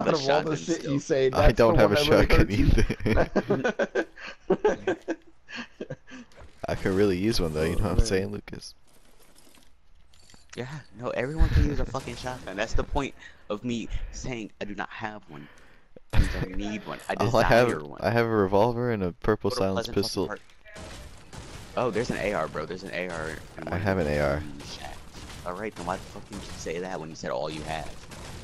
Out of all the shotgun shit you say, that's I don't the have a one that shotgun either. I could really use one though, you know Oh, what I'm saying, Lucas? Yeah, no, everyone can use a fucking shotgun. That's the point of me saying I do not have one. Means I need one. I All desire I have, one. I have a revolver and a purple Go silence Pleasant pistol. Oh, there's an AR, bro. There's an AR. I have an AR. shacks. All right, then why the fuck didn't you say that when you said all you have?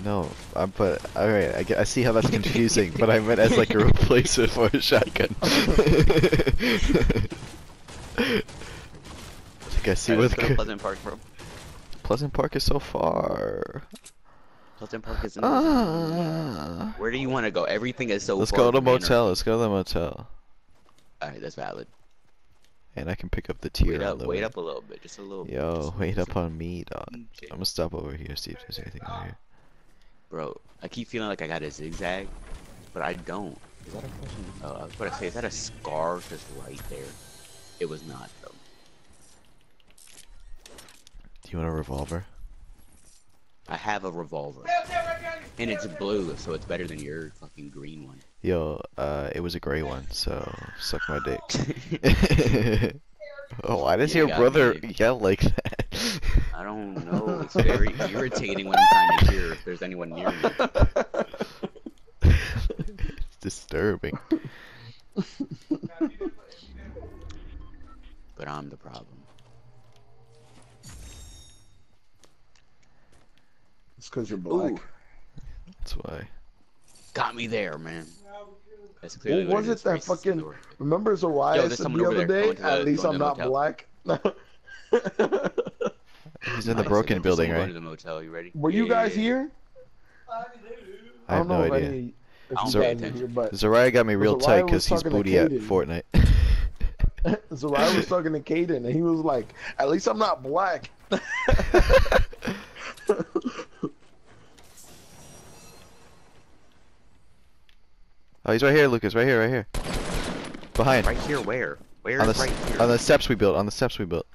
No, I, but alright, I, get- I see how that's confusing, but I meant as like a replacement for a shotgun. like I see Alright, where let's the go to co- Pleasant Park, bro. Pleasant Park is so far. Pleasant Park is. Ah. Where do you want to go? Everything is so. Let's go to Manor. motel. Let's go to the motel, All right, that's valid. and I can pick up the tier Wait up, the wait way. up a little bit, just a little. bit, Yo, just wait up on me, dog. bit. Shit. I'm gonna stop over here, see if there's anything over here. Bro, I keep feeling like I got a zigzag, but I don't. Is that a fucking? Oh, I was about to say, is that a scar just right there? It was not though. Do you want a revolver? I have a revolver, and it's blue, so it's better than your fucking green one. Yo, uh, it was a gray one, so suck my dick. oh, why does Yeah, your brother yell like that? I don't know. It's very irritating when I'm trying to hear if there's anyone near me. it's disturbing. But I'm the problem. It's because you're black. Ooh, That's why. got me there, man. That's What clearly what was it it is, that fucking? Remember Yo, Zariah there's said the other there day? going to the- At least I'm not motel. black. He's in the broken building, someone right? Going to the motel. You ready? Were you Yeah, guys yeah, yeah. here? I have don't know no idea. any- I don't pay guys were attention. here, but Zariah got me real Zariah tight because he's booty at Kaden. Fortnite. Zariah was talking to Caden, and he was like, "At least I'm not black." oh, he's right here, Lucas. Right here, right here. Behind. Right here, where? Where on the right here? on the steps we built. On the steps we built.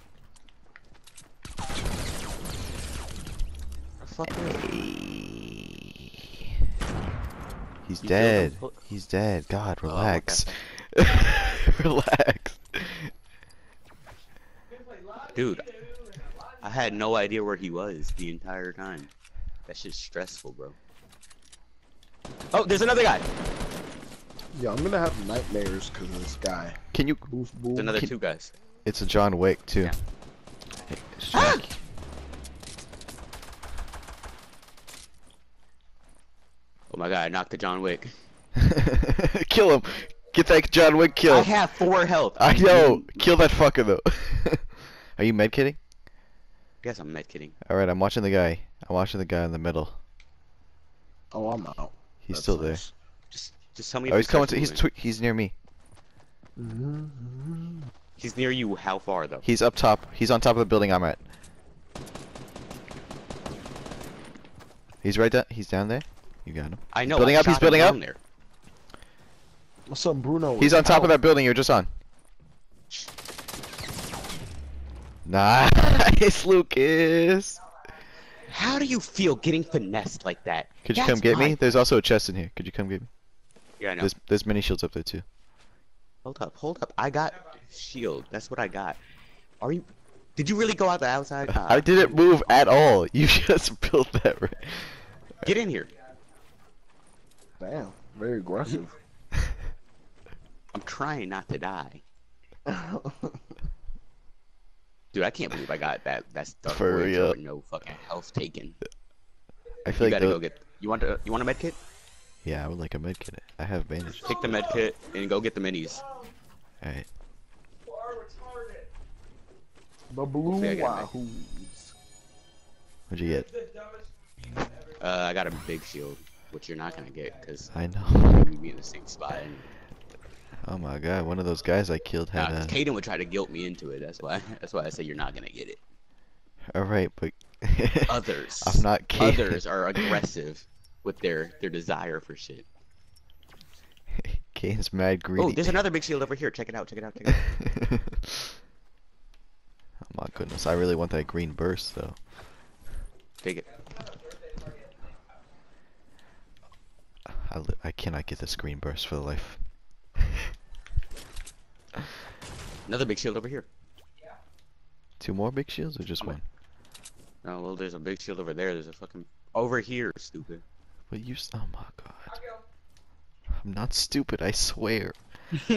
Fucker. He's You dead. He's dead. God, Oh, okay. relax. relax. Dude, I had no idea where he was the entire time. That shit's stressful, bro. Oh, there's another guy. Yeah, I'm gonna have nightmares because of this guy. Can you? Boof, boof. There's another Can- two guys. It's a John Wick too. Yeah. Hey, Ah! Shaq. Oh my god, I knocked the John Wick. kill him. Get that John Wick kill. I have four health. I know. Kill that fucker though. Are you med kidding? Guess I'm med kidding. All right, I'm watching the guy. I'm watching the guy in the middle. Oh, I'm out. He's That's still there. Just, just tell me. Oh, he's coming. To, he's tw- he's near me. Mhm. He's near you. How far though? He's up top. He's on top of the building I'm at. He's right down. He's down there. You got him. I know. building I up, he's building up. There. What's up, Bruno? He's on top of that building you were just on. Nice, Lucas. How do you feel getting finessed like that? Could you That's come get me? There's also a chest in here. Could you come get me? Yeah, I know. There's there's mini shields up there too. Hold up, hold up. I got shield. That's what I got. Are you? Did you really go out the outside? Uh, I didn't move at all. You just built that right. Get in here. Damn, very aggressive. I'm trying not to die. Dude, I can't believe I got that. That's the For real. no fucking health taken. I feel You like gotta tho- go get. You want to? You want a med kit? Yeah, I would like a med kit. I have bandages. Take the med kit and go get the minis. Alright. the blue Hopefully I get a wahoos. What'd you get? Uh, I got a big shield, which you're not gonna get because I know. we be in the same spot. And, Oh my god, one of those guys I killed nah, a. Caden would try to guilt me into it. That's why. That's why I say you're not gonna get it. Alright, but. Others. I'm not kidding. Others are aggressive with their their desire for shit. Kane's mad oh, greedy. Oh, there's another big shield over here. Check it out. Check it out. Check it out. oh my goodness, I really want that green burst though. Take it. I, I cannot get the green burst for the life. Another big shield over here. Yeah. Two more big shields or just one? Oh well, there's a big shield over there. There's a fucking over here, stupid. But you. s- Oh my god. I'm not stupid. I swear.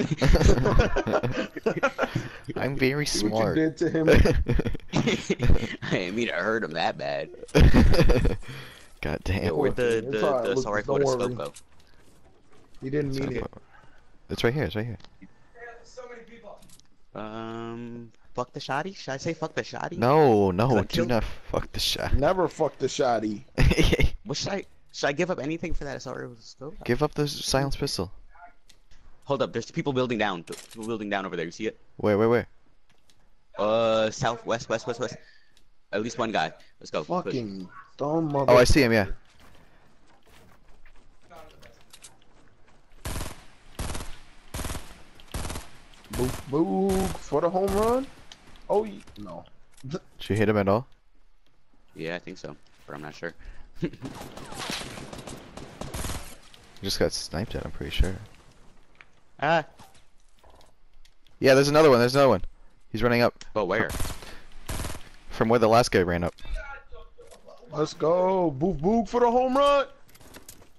I'm very See what you smart. did to him. I didn't mean to hurt him that bad. God Yeah, damn. where'd the It's the, alright, the Lucas, assault rifle don't with a worry. scope go? He didn't mean it. It's right here. It's right here. Um, fuck the shoddy? Should I say fuck the shoddy? No, no, Got do killed? not fuck the shot. Never fuck the shotty. What should I? Should I give up anything for that assault rifle with scope? Give up the silence pistol. Hold up, there's people building down. People building down over there. You see it? Where, where, where? Uh, south, west, west, west, west. At least one guy. Let's go. push. Fucking dumb mother. Oh, I see him. Yeah. Boop boop for the home run. Oh no. She hit him at all? Yeah, I think so, but I'm not sure. You just got sniped at. I'm pretty sure. ah, Yeah, there's another one. There's another one. He's running up but where? From where the last guy ran up. Let's go. Boop boop for the home run.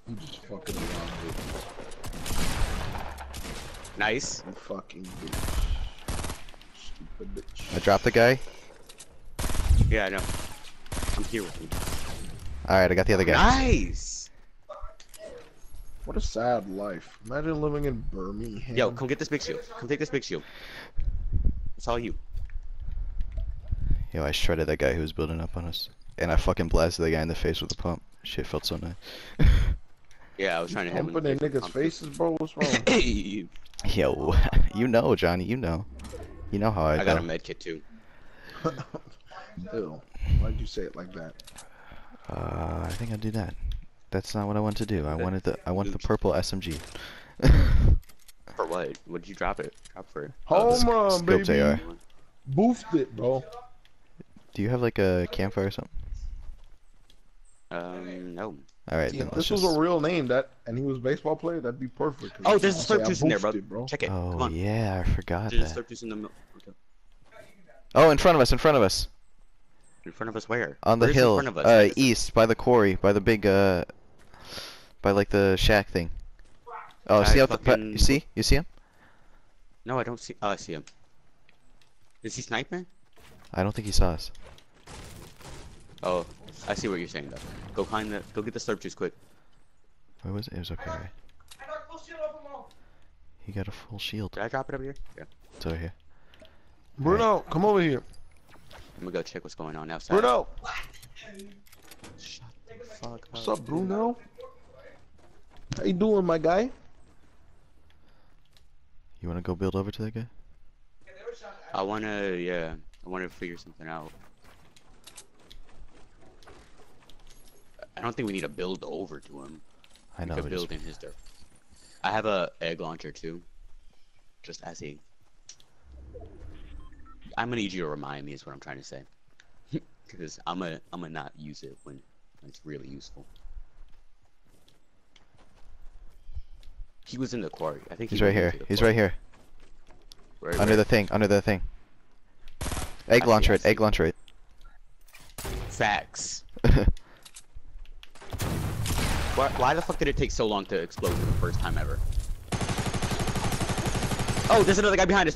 You just fucking around, dude. Nice. You fucking bitch. Stupid bitch. I dropped the guy. Yeah, I know. I'm here with you. All right, I got the other guy. Nice. What a sad life. Imagine living in Birmingham. Yo, come get this big shield. Come take this big shield. It's all you. Yo, I shredded that guy who was building up on us, and I fucking blasted the guy in the face with a pump. Shit felt so nice. Yeah, I was trying to hit him. Pumping in with the niggas' pump. faces, bro. What's wrong? Hey, Yo, you know, Johnny, you know, you know how I, I got a med kit too. Ew. Why'd you say it like that? Uh, I think I'll do that. That's not what I want to do. I wanted the I want the purple SMG. For what? What did you drop it? Drop for? Home sc- run, scoped baby. AR. Boofed it, bro. Do you have like a campfire or something? Um, no. All right, See, then if let's this just. was a real name, that and he was a baseball player, that'd be perfect. Oh, there's a can slurp juice in there, bro. it, bro. Check it. Come Oh on. yeah, I forgot There's a that. slurp juice in the milk. Okay. Oh, in front of us, in front of us, In front of us, where? on the Where's hill, In front of us? uh, east by the quarry, by the big uh, by like the shack thing. Oh, I see out the you see you see him? No, I don't see. Oh, I see him. Is he sniping? I don't think he saw us. Oh, I see what you're saying though. Go find the. Go get the slurp juice quick. Where was it? It was okay, right? He got a full shield. Did I drop it over here? Yeah. It's over here. Bruno, come over here. I'm gonna go check what's going on outside. Bruno, Shut the fuck what's up, Bruno? How you doing, my guy? You want to go build over to that guy? I wanna, yeah, I wanted to figure something out. I don't think we need to build over to him. I We know. could build just- in his dirt. I have a egg launcher too. Just as he. I'm gonna need you to remind me is what I'm trying to say. Because I'm gonna I'm gonna not use it when, it's really useful. He was in the quarry. I think He's he right here. He's right here. Where- Under where? the thing. Under the thing. Egg I see, launcher it. Egg see. launcher it. Facts. Why, why the fuck did it take so long to explode for the first time ever? Oh, there's another guy behind us.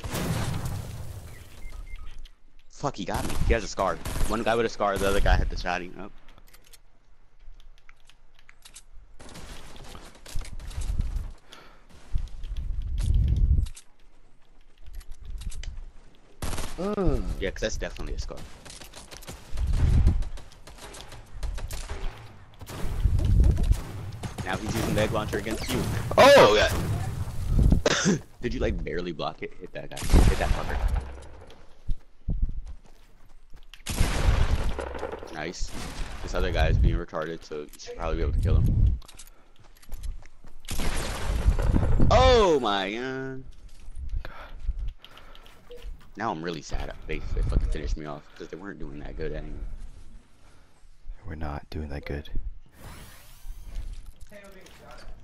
Fuck, he got me. He has a scar. One guy with a scar, the other guy had the shotty. Oh. Mm. Yeah, because that's definitely a scar. Now he's using the egg launcher against you. Oh! yeah. Did you like barely block it? Hit that guy. Hit that fucker. Nice. This other guy is being retarded, so you should probably be able to kill him. Oh my god. Now I'm really sad. They, they fucking finished me off because they weren't doing that good anyway. We're not doing that good.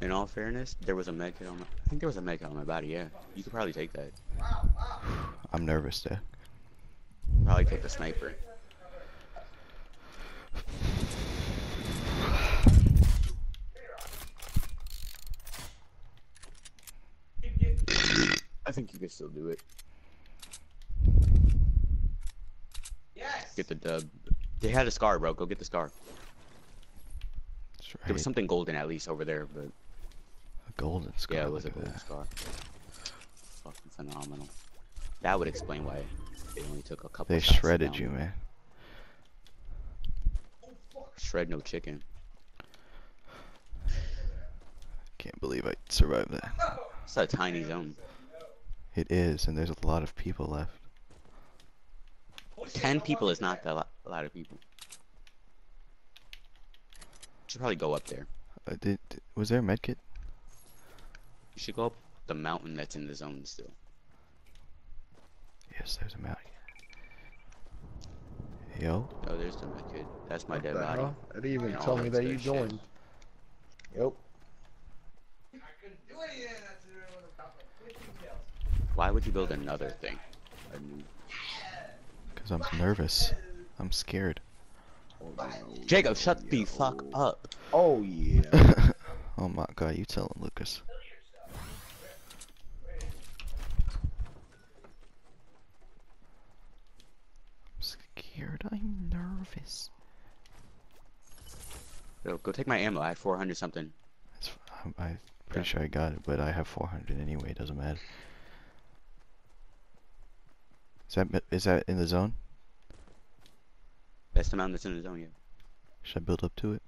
In all fairness, there was a med kit on my. I think there was a med kit on my body. Yeah, you could probably take that. I'm nervous there. Probably take the sniper. I think you could still do it. Get the dub. They had a scar, bro. Go get the scar. That's There was something golden at least over there, but A golden scar. yeah, it was a golden that. scar. Fucking phenomenal. That would explain why they only took a couple. They shots shredded down. you, man. Shred no chicken. Can't believe I survived that. It's a tiny zone. It is, and there's a lot of people left. Ten people is not that lo- a lot of people. Should probably go up there. Uh, did, did- was there a medkit? You should go up the mountain that's in the zone still. Yes, there's a mountain. Yo, Oh, there's the medkit. That's my What dead body. hell? It didn't even tell me that that you joined. Yep. Why would you build another thing? A new... because I'm nervous. I'm scared. Jacob, shut the fuck up. Oh yeah. oh my god, you tell him, Lucas. I'm scared. I'm nervous. Yo, go take my ammo. I had 400 something. It's, f- I'm, I'm pretty Yeah. sure I got it, but I have 400 anyway. It doesn't matter. Is that mi- is that in the zone? Best amount that's in the zone, yeah. Should I build up to it?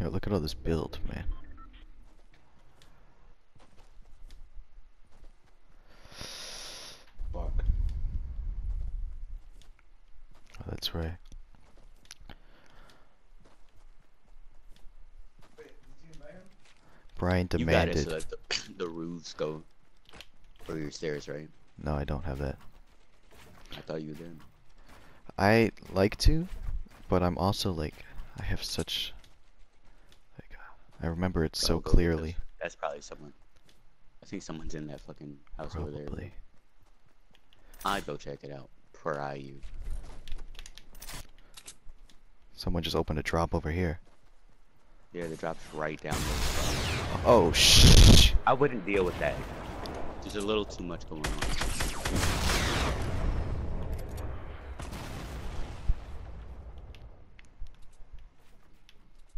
Yo, look at all this build, man. Fuck. Oh, that's right. Brian You got demanded. it so that the, the roofs go for your stairs, right? No, I don't have that. I thought you did. I like to, but I'm also like, I have such. Like, I remember it so clearly. That's probably someone. I think someone's in that fucking house over there. Probably. I'd go check it out. Pry you. Someone just opened a drop over here. Yeah, the drop's right down there. Oh shh. I wouldn't deal with that. There's a little too much going on.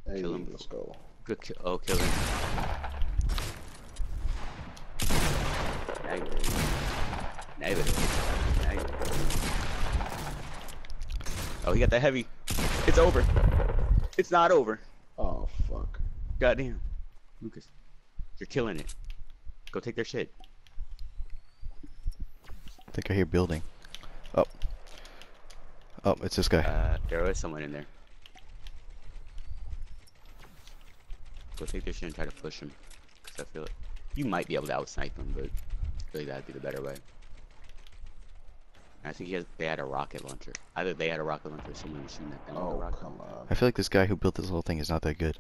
Hey, Kill him. let's go. Good kill. Oh, kill him. Negative. Negative. Negative. Oh, he got the heavy. It's over. It's not over. Oh fuck. Goddamn. Lucas, you're killing it. Go take their shit. I think I hear building. Oh. Oh, it's this guy. Uh, there was someone in there. Go take their shit and try to push him. Cause I feel like you might be able to outsnipe him, but I feel like that'd be the better way. I think he has, they had a rocket launcher. Either they had a rocket launcher or someone was shooting at them Oh come on. I feel like this guy who built this whole thing is not that good.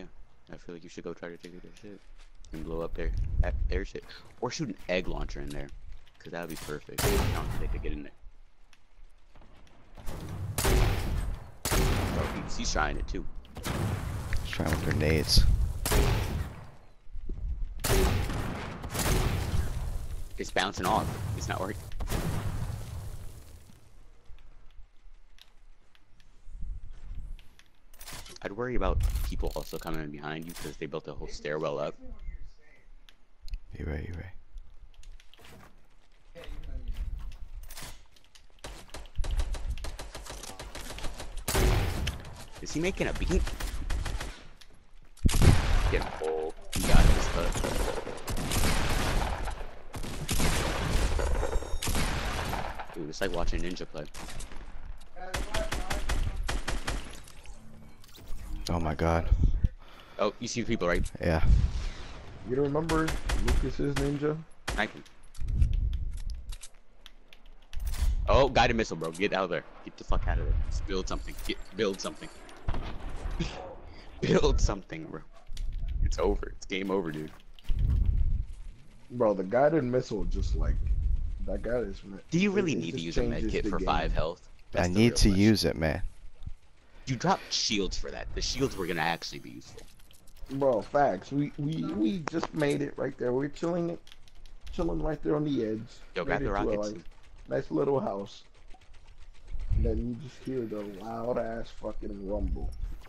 I feel like you should go try to take their shit and blow up their their shit, or shoot an egg launcher in there, cause that would be perfect. I don't think they could get in there. Oh, he's, he's trying it too. He's trying with grenades. It's bouncing off. It's not working. I'd worry about people also coming in behind you because they built a whole stairwell up. You're right, you're right. Is he making a beat? Get full. He got his hook. Dude, it's like watching Ninja play. Oh my god. Oh, you see people, right? Yeah. You don't remember Lucas's ninja? Snipe him. Oh, guided missile, bro. Get out of there. Get the fuck out of there. Just build something. Get build something. build something, bro. It's over. It's game over, dude. Bro, the guided missile just like that guy is. Do you really it need to use a med kit for game. five health? I That's the need to use it, man. You dropped shields for that. The shields were gonna actually be useful. Bro, facts. We we we just made it right there. We're chilling it, chilling right there on the edge. Yo, Made grab the it to a, rockets. like, nice little house. And then you just hear the loud ass fucking rumble.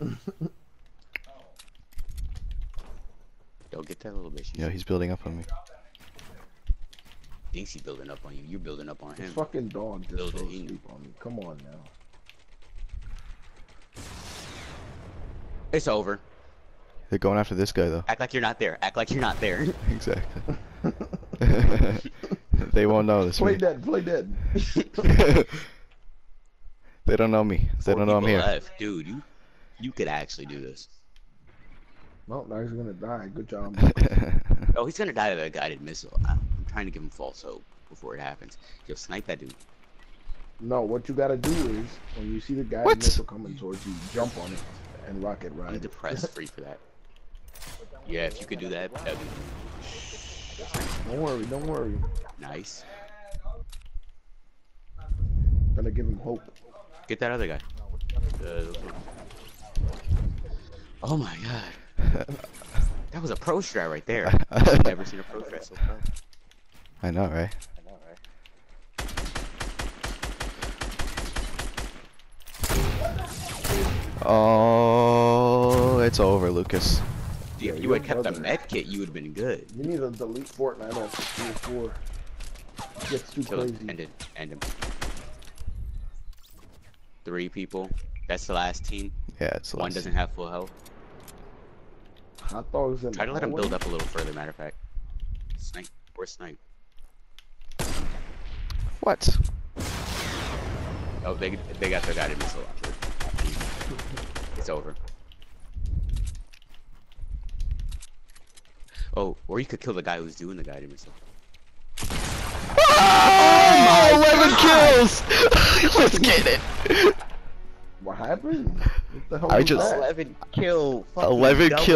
Yo, get that little bitch. Yo, he's building up on me. thinks he's building up on you. You're building up on This him. fucking dog just Build fell it in. asleep on me. Come on now. It's over. They're going after this guy though. Act like you're not there. Act like you're not there. exactly. they won't notice Play me. dead. Play dead. they don't know me. They Four don't know I'm people here. left. Dude, you you could actually do this. Well, now he's gonna die. Good job. Oh, he's gonna die to a guided missile. I'm I'm trying to give him false hope before it happens. Yo, snipe that dude. No, what you gotta do is when you see the guided What? missile coming towards you, jump on it and rocket I'm ride. it. depressed free for that. Yeah, if you could do that, that'd be Don't worry. Don't worry. nice. Gonna give him hope. Get that other guy. Uh, oh my god. That was a pro strat right there. I've never seen a pro strat so far. I know, right? Oh, it's over, Lucas. Dude, if Yeah, you had your kept the med kit, you would have been good. You need to delete Fortnite after three or four. Gets too Kill crazy. him. End it. End him. Three people. That's the last team. Yeah, it's the One doesn't have full health. Hot dogs in Try to let him hallway? build up a little further, matter of fact. Snipe. Or snipe. What? Oh, they they got their guided missile launcher. It's over. Oh, or you could kill the guy who's doing the guided missile. Oh, 11 kills! Let's get it! What happened? What the hell I was just- that? 11 kill. 11 kills.